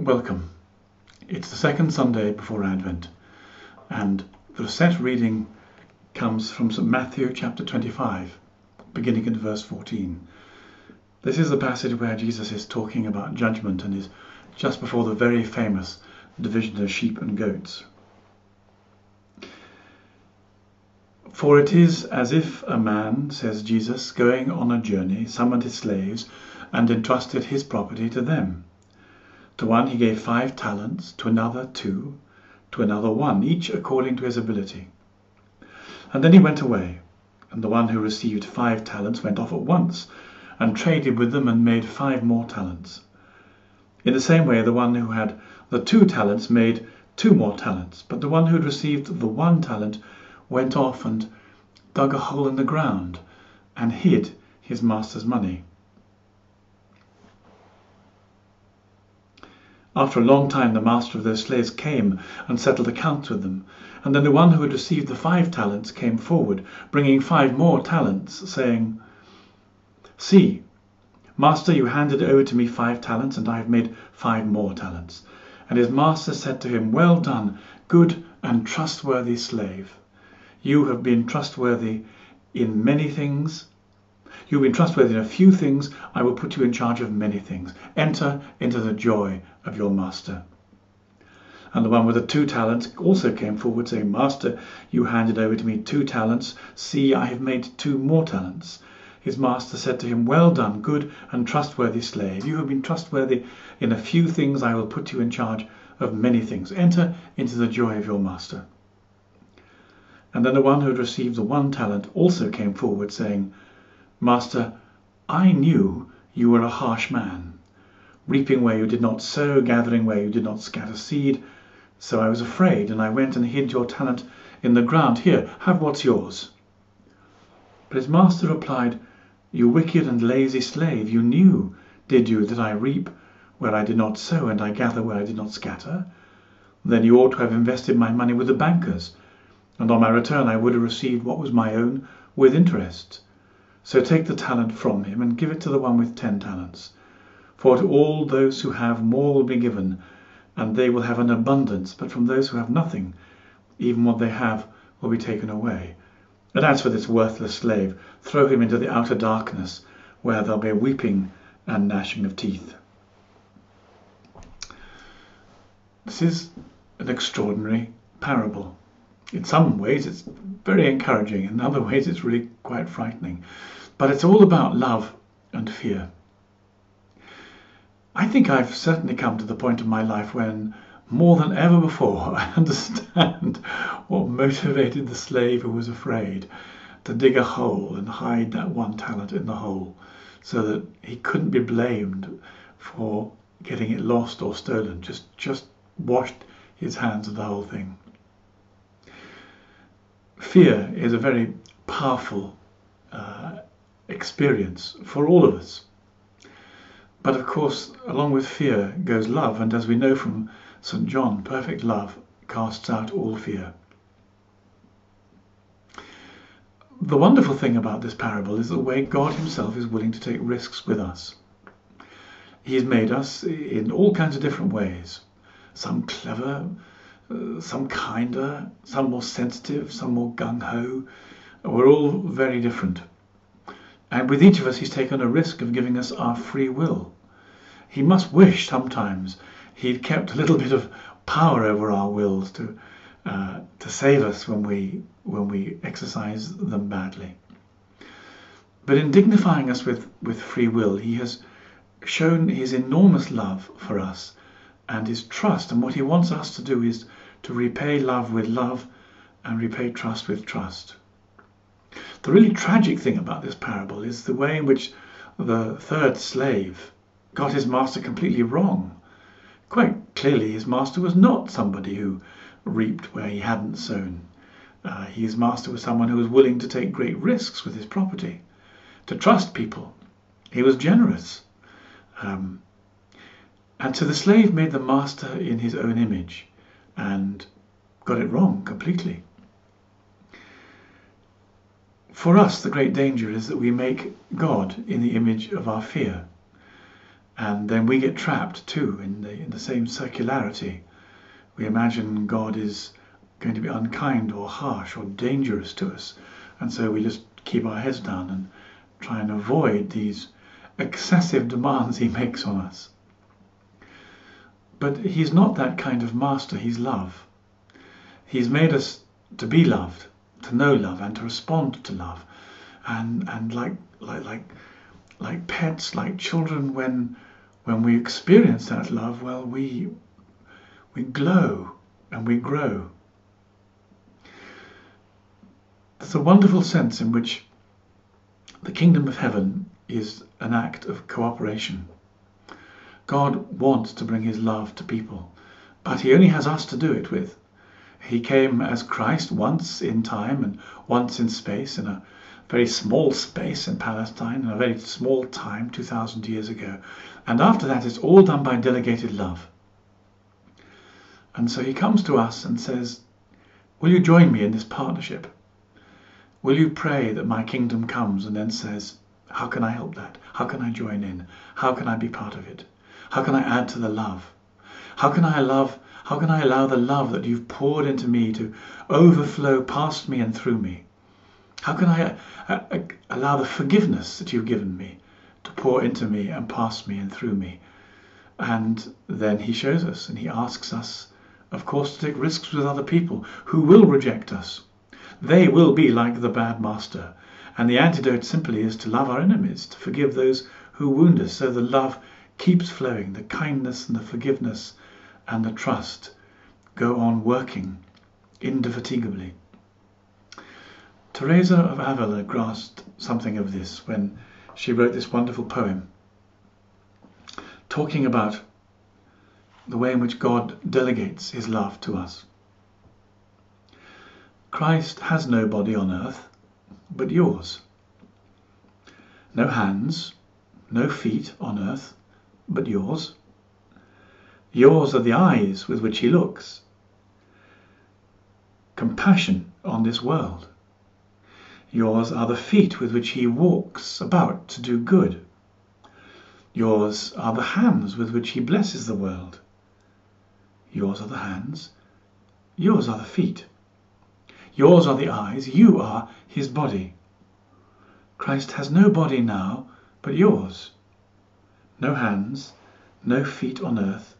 Welcome. It's the second Sunday before Advent, and the set reading comes from St Matthew chapter 25, beginning at verse 14. This is the passage where Jesus is talking about judgment and is just before the very famous division of sheep and goats. For it is as if a man, says Jesus, going on a journey, summoned his slaves and entrusted his property to them. To one he gave five talents, to another two, to another one, each according to his ability. And then he went away, and the one who received five talents went off at once and traded with them and made five more talents. In the same way, the one who had the two talents made two more talents, but the one who had received the one talent went off and dug a hole in the ground and hid his master's money. After a long time, the master of those slaves came and settled accounts with them. And then the one who had received the five talents came forward, bringing five more talents, saying, See, master, you handed over to me five talents, and I have made five more talents. And his master said to him, Well done, good and trustworthy slave. You have been trustworthy in many things. You've been trustworthy in a few things. I will put you in charge of many things. Enter into the joy of your master. And the one with the two talents also came forward, saying, Master, you handed over to me two talents. See, I have made two more talents. His master said to him, Well done, good and trustworthy slave. You have been trustworthy in a few things. I will put you in charge of many things. Enter into the joy of your master. And then the one who had received the one talent also came forward, saying, Master, I knew you were a harsh man, reaping where you did not sow, gathering where you did not scatter seed. So I was afraid, and I went and hid your talent in the ground. Here, have what's yours. But his master replied, You wicked and lazy slave, you knew, did you, that I reap where I did not sow, and I gather where I did not scatter? Then you ought to have invested my money with the bankers and on my return I would have received what was my own with interest. So take the talent from him and give it to the one with ten talents. For to all those who have more will be given, and they will have an abundance, but from those who have nothing, even what they have will be taken away. And as for this worthless slave, throw him into the outer darkness, where there'll be weeping and gnashing of teeth. This is an extraordinary parable in some ways it's very encouraging, in other ways it's really quite frightening. But it's all about love and fear. I think I've certainly come to the point of my life when, more than ever before, I understand what motivated the slave who was afraid to dig a hole and hide that one talent in the hole so that he couldn't be blamed for getting it lost or stolen, just, just washed his hands of the whole thing. Fear is a very powerful uh, experience for all of us. But of course, along with fear goes love, and as we know from St. John, perfect love casts out all fear. The wonderful thing about this parable is the way God Himself is willing to take risks with us. He's made us in all kinds of different ways, some clever, uh, some kinder, some more sensitive, some more gung ho. We're all very different. And with each of us, He's taken a risk of giving us our free will. He must wish sometimes He'd kept a little bit of power over our wills to uh, to save us when we when we exercise them badly. But in dignifying us with, with free will, He has shown His enormous love for us and His trust. And what He wants us to do is to repay love with love and repay trust with trust. The really tragic thing about this parable is the way in which the third slave got his master completely wrong. Quite clearly, his master was not somebody who reaped where he hadn't sown. Uh, his master was someone who was willing to take great risks with his property, to trust people. He was generous. Um, and so the slave made the master in his own image and got it wrong completely. For us, the great danger is that we make God in the image of our fear. And then we get trapped too in the, in the same circularity. We imagine God is going to be unkind or harsh or dangerous to us. And so we just keep our heads down and try and avoid these excessive demands he makes on us. But he's not that kind of master, he's love. He's made us to be loved, to know love and to respond to love. And and like like like like pets, like children when when we experience that love, well we we glow and we grow. There's a wonderful sense in which the kingdom of heaven is an act of cooperation. God wants to bring his love to people, but he only has us to do it with. He came as Christ once in time and once in space, in a very small space in Palestine, in a very small time, 2,000 years ago. And after that, it's all done by delegated love. And so he comes to us and says, Will you join me in this partnership? Will you pray that my kingdom comes? And then says, How can I help that? How can I join in? How can I be part of it? How can I add to the love? How can I love? How can I allow the love that you've poured into me to overflow past me and through me? How can I uh, uh, allow the forgiveness that you've given me to pour into me and past me and through me? And then he shows us and he asks us, of course, to take risks with other people who will reject us. They will be like the bad master. And the antidote simply is to love our enemies, to forgive those who wound us, so the love keeps flowing, the kindness and the forgiveness and the trust go on working indefatigably. Teresa of Avila grasped something of this when she wrote this wonderful poem talking about the way in which God delegates his love to us. Christ has no body on earth but yours. No hands, no feet on earth but yours. Yours are the eyes with which he looks. Compassion on this world. Yours are the feet with which he walks about to do good. Yours are the hands with which he blesses the world. Yours are the hands. Yours are the feet. Yours are the eyes. You are his body. Christ has no body now but yours no hands, no feet on earth,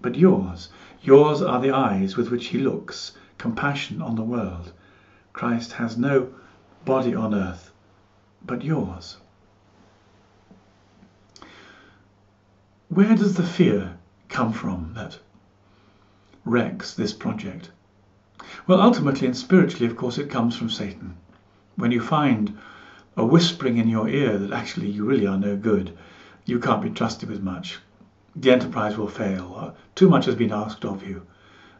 but yours. Yours are the eyes with which he looks, compassion on the world. Christ has no body on earth, but yours. Where does the fear come from that wrecks this project? Well, ultimately and spiritually, of course, it comes from Satan. When you find a whispering in your ear that actually you really are no good, you can't be trusted with much. The enterprise will fail. Uh, too much has been asked of you.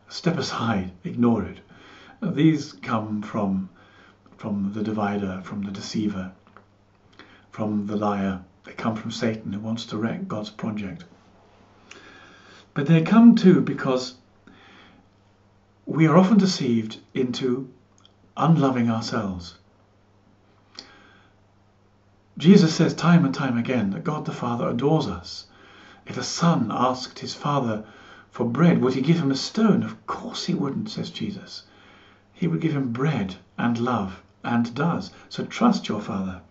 Step aside, ignore it. These come from, from the divider, from the deceiver, from the liar. They come from Satan who wants to wreck God's project. But they come too because we are often deceived into unloving ourselves. Jesus says time and time again that God the Father adores us. If a son asked his father for bread, would he give him a stone? Of course he wouldn't, says Jesus. He would give him bread and love, and does. So trust your father.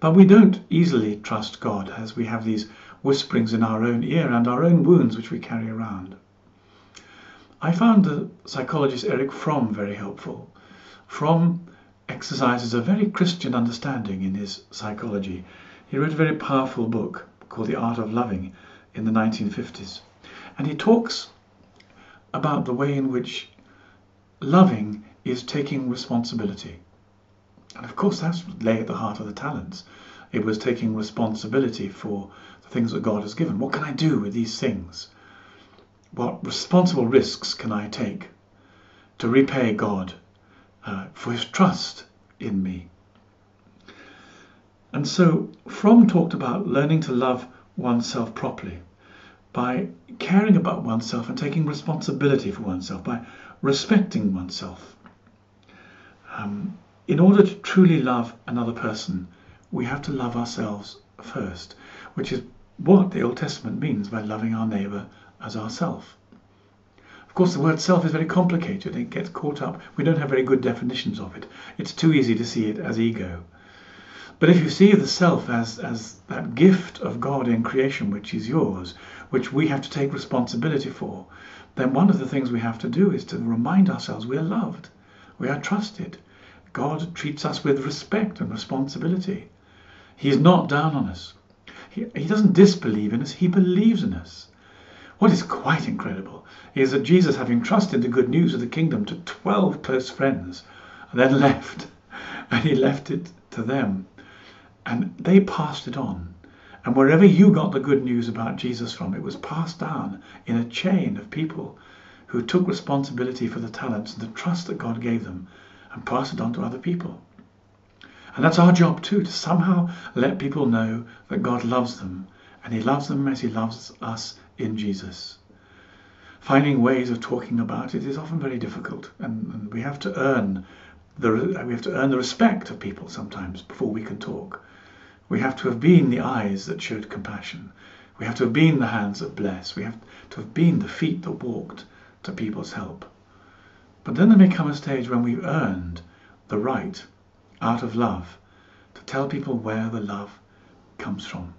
But we don't easily trust God as we have these whisperings in our own ear and our own wounds which we carry around. I found the psychologist Erich Fromm very helpful. Fromm exercises a very Christian understanding in his psychology. He wrote a very powerful book called The Art of Loving in the 1950s. And he talks about the way in which loving is taking responsibility. And of course, that's lay at the heart of the talents. It was taking responsibility for the things that God has given. What can I do with these things? What responsible risks can I take to repay God uh, for his trust in me. And so Fromm talked about learning to love oneself properly by caring about oneself and taking responsibility for oneself, by respecting oneself. Um, in order to truly love another person, we have to love ourselves first, which is what the Old Testament means by loving our neighbour as ourself. Of course, the word self is very complicated. It gets caught up. We don't have very good definitions of it. It's too easy to see it as ego. But if you see the self as, as that gift of God in creation, which is yours, which we have to take responsibility for, then one of the things we have to do is to remind ourselves we are loved, we are trusted. God treats us with respect and responsibility. He is not down on us. He, he doesn't disbelieve in us, he believes in us. What is quite incredible is that Jesus, having trusted the good news of the kingdom to 12 close friends, then left, and he left it to them. And they passed it on. And wherever you got the good news about Jesus from, it was passed down in a chain of people who took responsibility for the talents and the trust that God gave them and passed it on to other people. And that's our job too, to somehow let people know that God loves them and He loves them as He loves us in Jesus. Finding ways of talking about it is often very difficult, and, and we have to earn the we have to earn the respect of people sometimes before we can talk. We have to have been the eyes that showed compassion. We have to have been the hands that bless. We have to have been the feet that walked to people's help. But then there may come a stage when we've earned the right, out of love, to tell people where the love comes from.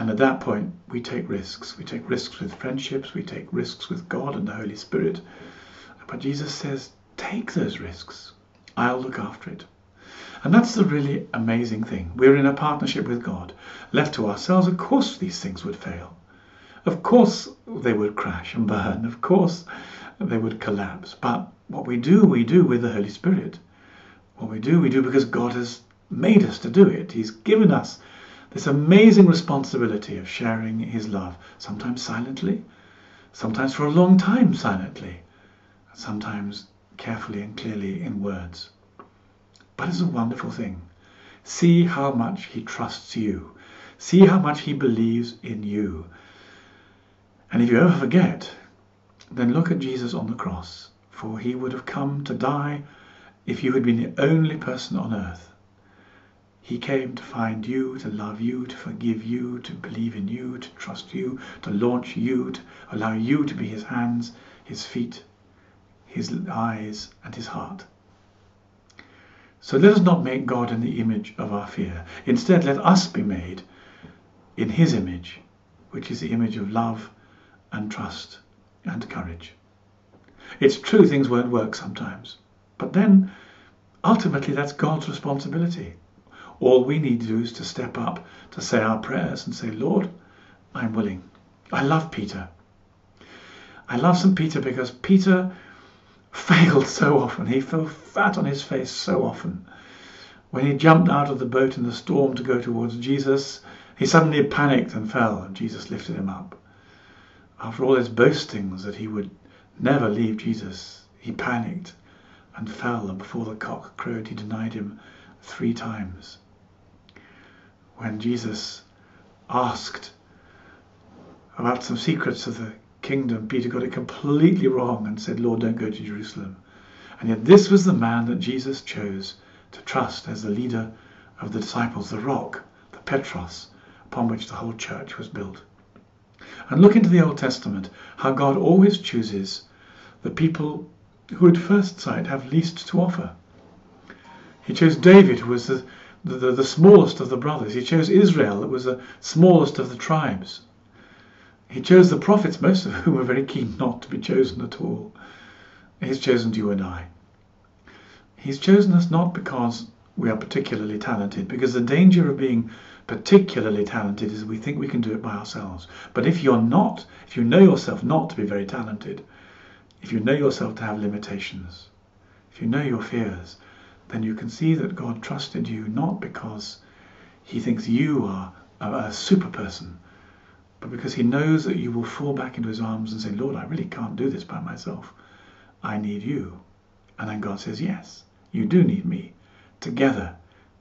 And at that point, we take risks. We take risks with friendships, we take risks with God and the Holy Spirit. But Jesus says, take those risks. I'll look after it. And that's the really amazing thing. We're in a partnership with God. Left to ourselves, of course, these things would fail. Of course, they would crash and burn. Of course, they would collapse. But what we do, we do with the Holy Spirit. What we do, we do because God has made us to do it. He's given us this amazing responsibility of sharing His love, sometimes silently, sometimes for a long time silently, sometimes carefully and clearly in words. But it's a wonderful thing. See how much he trusts you. See how much he believes in you. And if you ever forget, then look at Jesus on the cross, for he would have come to die if you had been the only person on earth. He came to find you, to love you, to forgive you, to believe in you, to trust you, to launch you, to allow you to be his hands, his feet, his eyes, and his heart. So let us not make God in the image of our fear. Instead, let us be made in his image, which is the image of love and trust and courage. It's true things won't work sometimes, but then ultimately that's God's responsibility. All we need to do is to step up, to say our prayers and say, Lord, I'm willing. I love Peter. I love St. Peter because Peter failed so often. He fell flat on his face so often. When he jumped out of the boat in the storm to go towards Jesus, he suddenly panicked and fell, and Jesus lifted him up. After all his boastings that he would never leave Jesus, he panicked and fell, and before the cock crowed, he denied him three times. When Jesus asked about some secrets of the kingdom, Peter got it completely wrong and said, Lord, don't go to Jerusalem. And yet, this was the man that Jesus chose to trust as the leader of the disciples, the rock, the Petros, upon which the whole church was built. And look into the Old Testament, how God always chooses the people who at first sight have least to offer. He chose David, who was the, the, the smallest of the brothers. He chose Israel, that was the smallest of the tribes. He chose the prophets, most of whom were very keen not to be chosen at all. He's chosen you and I. He's chosen us not because we are particularly talented, because the danger of being particularly talented is we think we can do it by ourselves. But if you're not, if you know yourself not to be very talented, if you know yourself to have limitations, if you know your fears, then you can see that God trusted you not because he thinks you are a, a super person, but because he knows that you will fall back into his arms and say, Lord, I really can't do this by myself. I need you. And then God says, Yes, you do need me. Together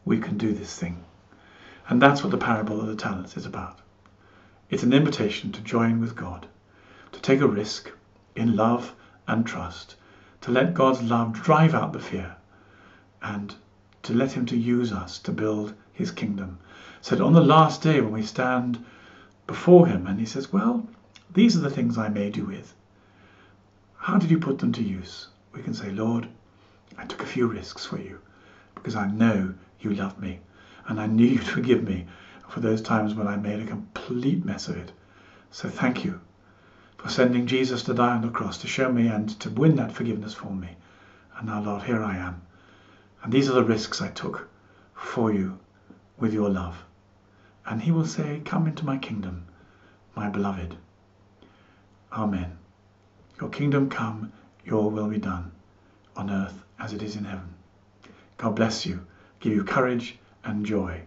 we can do this thing. And that's what the parable of the talents is about. It's an invitation to join with God, to take a risk in love and trust, to let God's love drive out the fear, and to let him to use us to build his kingdom. said on the last day when we stand before Him and He says, Well, these are the things I made you with. How did you put them to use? We can say, Lord, I took a few risks for you because I know you love me and I knew you'd forgive me for those times when I made a complete mess of it. So thank you for sending Jesus to die on the cross to show me and to win that forgiveness for me. And now, Lord, here I am. And these are the risks I took for you with your love. And he will say, Come into my kingdom, my beloved. Amen. Your kingdom come, your will be done, on earth as it is in heaven. God bless you, give you courage and joy